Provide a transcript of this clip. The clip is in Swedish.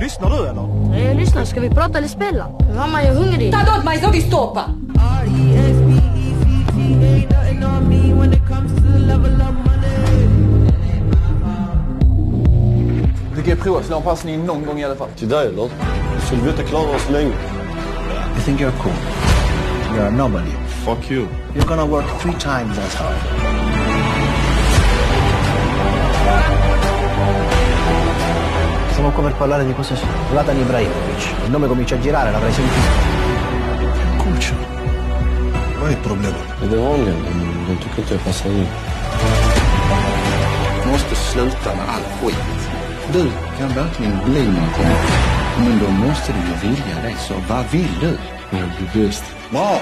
Lyssnar du eller? Jag lyssnar. Ska vi prata eller spela? Mamma, jag är hungrig. Ta åt mig så vi stoppar! Du kan ju prova att slå en passning någon gång i alla fall. Till dig eller? Du skulle veta klara oss länge. You think you're cool. You're nobody. Fuck you. You're gonna work three times as hard. Siamo qua per parlare di cosa Zlatan Ibrahimovic. Il nome comincia a girare, l'avrai sentito. Vad? Det är det vanliga. De, de tycker inte jag passar in. Du måste sluta med all skit. Du kan verkligen bli någonting. Men då måste du ju vilja det. Så vad vill du? Jag blir bäst. Bra!